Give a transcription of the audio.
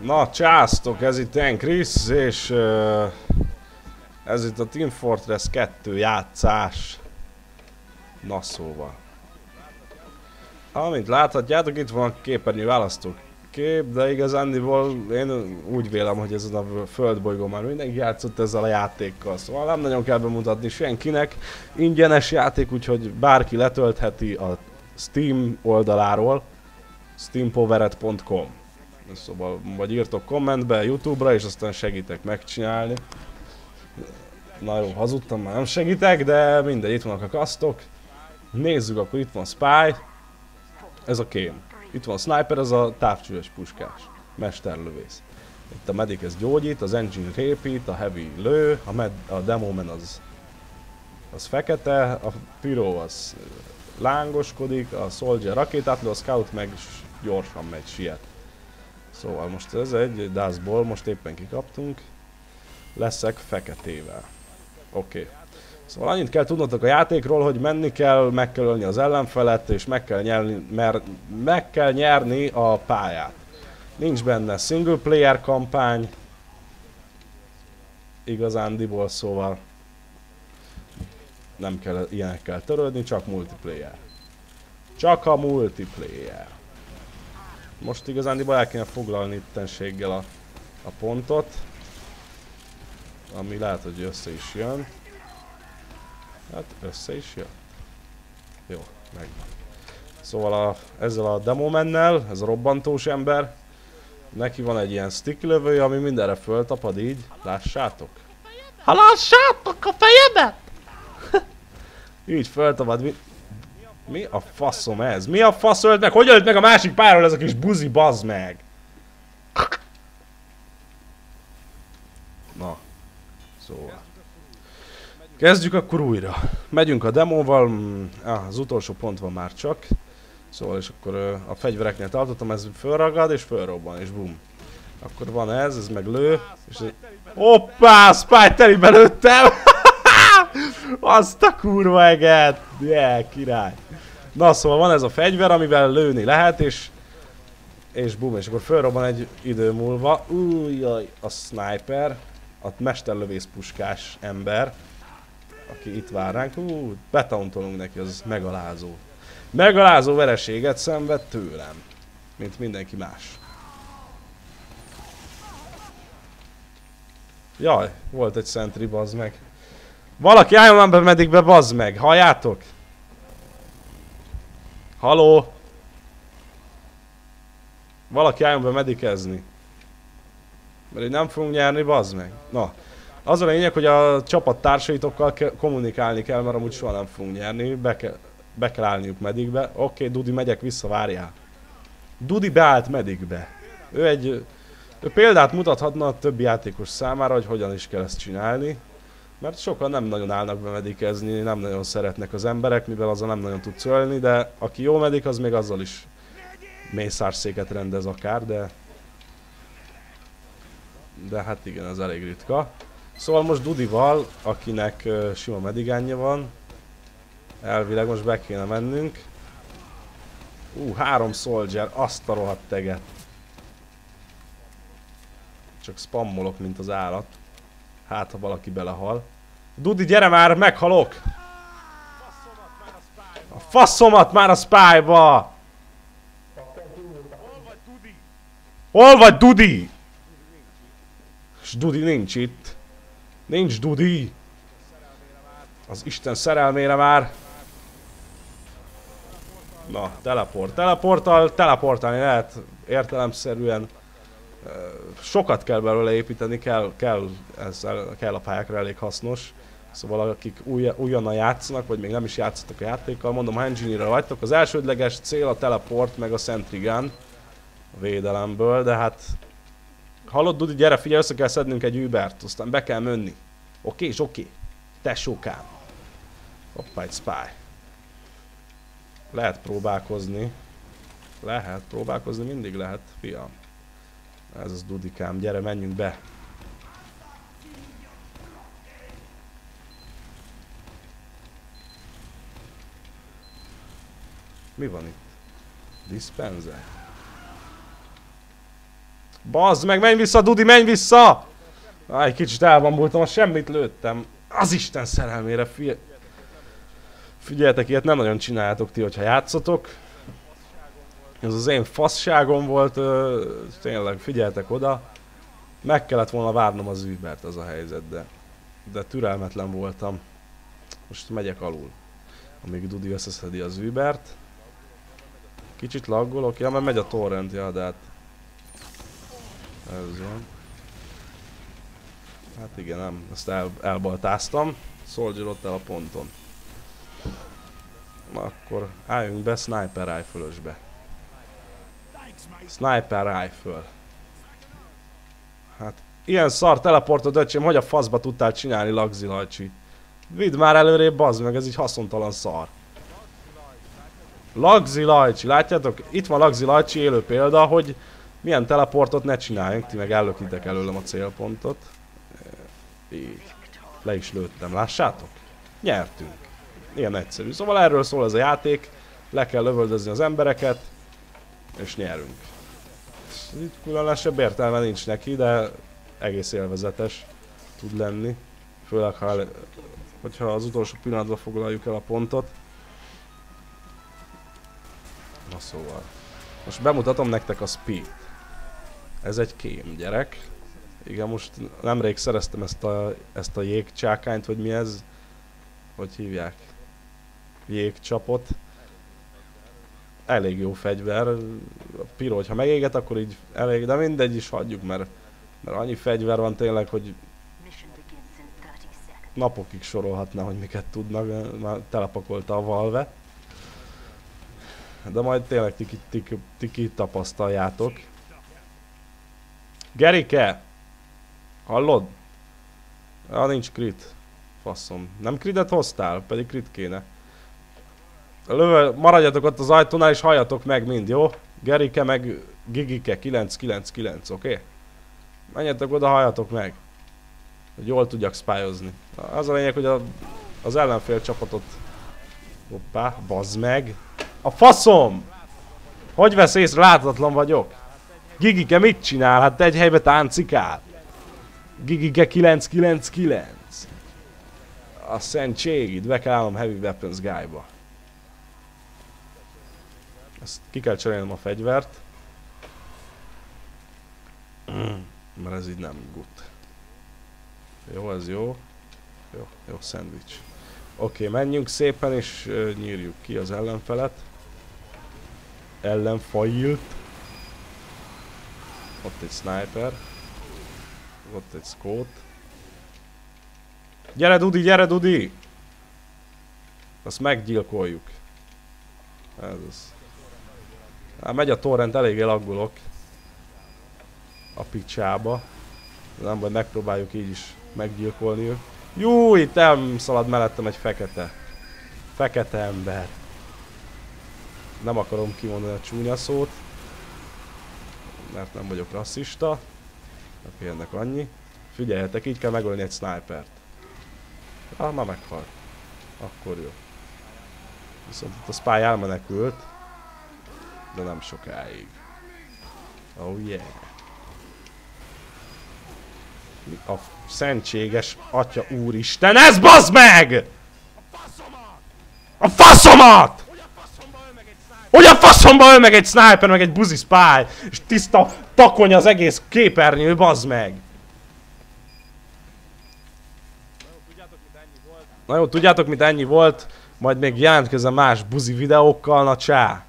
Na, császtok, ez itt én Chris, és uh, ez itt a Team Fortress 2 játszás. Na szóval. Amint láthatjátok, itt van a képernyő választó kép, de igazándiból én úgy vélem, hogy ez a földbolygó már mindenki játszott ezzel a játékkal, szóval nem nagyon kell bemutatni senkinek. Ingyenes játék, úgyhogy bárki letöltheti a Steam oldaláról, steampowered.com Szóval vagy írtok kommentbe Youtube-ra, és aztán segítek megcsinálni. Na jó, hazudtam, már nem segítek, de mindegy, itt vannak a kasztok. Nézzük, akkor itt van Spy. Ez a kém. Itt van Sniper, ez a távcsős puskás. Mesterlövész. Itt a Medic ez gyógyít, az Engine répít, a Heavy lő, a, med, a Demoman az, az fekete, a Pyro az lángoskodik, a Soldier rakétátló, a Scout meg gyorsan megy, siet. Szóval most ez egy Dustball, most éppen kikaptunk. Leszek feketével. Oké. Okay. Szóval annyit kell tudnotok a játékról, hogy menni kell, meg kell ölni az ellenfelet, és meg kell nyerni, mert meg kell nyerni a pályát. Nincs benne single player kampány, igazándiból, szóval nem kell ilyenekkel törődni, csak multiplayer. Csak a multiplayer. Most igazán el kéne foglalni ittenséggel a, a pontot. Ami lehet, hogy össze is jön. Hát össze is jön. Jó, megvan. Szóval a, ezzel a demomennel, ez a robbantós ember, neki van egy ilyen stick lövője, ami mindenre föltapad így. Lássátok? Ha lássátok a fejemet! így föltapad, mi... Mi a faszom ez? Mi a fasz ölt meg? Hogy ölt meg a másik páról ez a kis buzi, bazd meg? Na. Szóval. Kezdjük akkor újra. Megyünk a demóval. Ah, az utolsó pont van már csak. Szóval, és akkor a fegyvereknél tartottam, ez fölragad és fölrobban, és bum. Akkor van ez, ez meg lő, és... Hoppá, Spy telibe lőttem! Azt a kurva eget! Yeah, király! Na szóval van ez a fegyver, amivel lőni lehet, és és bum, és akkor fölrobban egy idő múlva. Újjaj, a sniper, a mesterlövész puskás ember, aki itt vár ránk. Ú, betauntolunk neki, az megalázó. Megalázó vereséget szenved tőlem, mint mindenki más. Jaj, volt egy szentri, bazd meg. Valaki álljon már be medikbe, bazd meg, halljátok? Haló? Valaki álljon be medikezni. Mert így nem fogunk nyerni, bazd meg. Na. Az a lényeg, hogy a csapat társaitokkal ke kommunikálni kell, mert amúgy soha nem fogunk nyerni. Be, ke be kell állniuk medikbe. Oké, okay, Dudi, megyek vissza, várjál. Dudi beállt medikbe. Ő egy... Ő példát mutathatna a többi játékos számára, hogy hogyan is kell ezt csinálni. Mert sokan nem nagyon állnak be medikezni, nem nagyon szeretnek az emberek, mivel azzal nem nagyon tudsz ölni, de aki jó medik, az még azzal is mészárszéket rendez akár, de... De hát igen, ez elég ritka. Szóval most Dudival, akinek uh, sima medigánja van, elvileg most be kéne mennünk. Ú, uh, három soldier, azt a rohadt teget. Csak spammolok, mint az állat. Hát, ha valaki belehal. Dudi, gyere már, meghalok! A faszomat már a spyba! Hol vagy Dudi? És Dudi nincs itt. Nincs Dudi. Az Isten szerelmére már. Na, teleport. Teleporttal, teleportálni lehet értelemszerűen sokat kell belőle építeni, kell, kell, ez, kell a pályákra elég hasznos. Szóval akik új, újonnan játszanak, vagy még nem is játszottak a játékkal, mondom, ha engineer vagytok, az elsődleges cél a teleport, meg a sentry gun a védelemből, de hát hallod Dudi, gyere figyelj, össze kell szednünk egy Ubert, aztán be kell menni. Oké, és oké. Tesókám. Hoppá, egy spy. Lehet próbálkozni. Lehet próbálkozni, mindig lehet, fiam. Ez az Dudikám, gyere, menjünk be. Mi van itt? Dispenser? Bazd meg, menj vissza, Dudi, menj vissza! Aj, kicsit elbambultam, most semmit lőttem. Az Isten szerelmére, figyelj. Figyeljetek, ilyet nem nagyon csináljátok ti, hogyha játszotok. Ez az én faszságom volt, ö, tényleg, figyeltek oda. Meg kellett volna várnom az Ubert az a helyzet, de, de türelmetlen voltam. Most megyek alul, amíg Dudi összeszedi az Ubert. Kicsit laggolok, ja, mert megy a torrent, ja, de hát... Ez van. Hát igen, nem, ezt el, elbaltáztam. Soldier ott el a ponton. Na akkor álljunk be Sniper Rifle-ösbe. Sniper Rifle. Hát, ilyen szar teleportot öcsém, hogy a faszba tudtál csinálni Lagzi Lajcsi? Vidd már előrébb, bazd meg, ez így haszontalan szar. Lagzi Lajcsi, látjátok? Itt van Lagzi Lajcsi élő példa, hogy milyen teleportot ne csináljunk, ti meg ellökitek előlem a célpontot. Így. Le is lőttem, lássátok? Nyertünk. Ilyen egyszerű. Szóval erről szól ez a játék. Le kell lövöldözni az embereket, és nyerünk. Különösebb értelme nincs neki, de egész élvezetes tud lenni. Főleg, ha hogyha az utolsó pillanatban foglaljuk el a pontot. Na szóval. Most bemutatom nektek a speed. Ez egy kém gyerek. Igen, most nemrég szereztem ezt a, ezt a jégcsákányt, vagy mi ez? Hogy hívják? Jégcsapot. Elég jó fegyver. Piro, hogyha megéget, akkor így elég, de mindegy is hagyjuk, mert, mert annyi fegyver van tényleg, hogy napokig sorolhatná, hogy miket tudnak, már telepakolta a Valve. De majd tényleg ti, ti, ti, ti, ti tapasztaljátok. Gerike! Hallod? Ja, nincs crit. Faszom. Nem kritet hoztál? Pedig crit kéne. Lövő, maradjatok ott az ajtónál és halljatok meg mind, jó? Gerike meg Gigike 999, oké? Okay? Menjetek oda, halljatok meg. Hogy jól tudjak spályozni. Az a lényeg, hogy a, az ellenfél csapatot... Hoppá, bazd meg. A faszom! Hogy vesz észre, láthatatlan vagyok? Gigike mit csinál? Hát egy helybe táncikál. Gigike 999. A szentség, itt be kell állnom Heavy Weapons guy-ba. Ezt ki kell cserélnem a fegyvert. Mert ez így nem gut. Jó, ez jó. Jó, jó, szendvics. Oké, menjünk szépen és nyírjuk ki az ellenfelet. Ellenfailt. Ott egy sniper. Ott egy Scott. Gyere Dudi, gyere Dudi! Azt meggyilkoljuk. Ez az. Hát megy a torrent, eléggé laggulok. A picsába. Nem baj, megpróbáljuk így is meggyilkolni őt. Jú, itt elszalad mellettem egy fekete. Fekete ember. Nem akarom kimondani a csúnya szót. Mert nem vagyok rasszista. Oké, ennek annyi. Figyeljetek, így kell megölni egy snipert. Ah, már meghalt. Akkor jó. Viszont itt a spy elmenekült. De nem sokáig. Oh yeah. A szentséges atya úristen, ez bazd meg! A faszomat! Hogy a faszomba öl meg egy sniper, meg egy buzi spy, és tiszta takony az egész képernyő, bazd meg! Na jó, tudjátok, mit ennyi volt? Majd még jelentkezem más buzi videókkal, na csá!